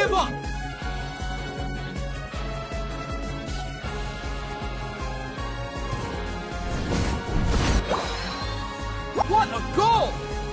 give up! What a goal!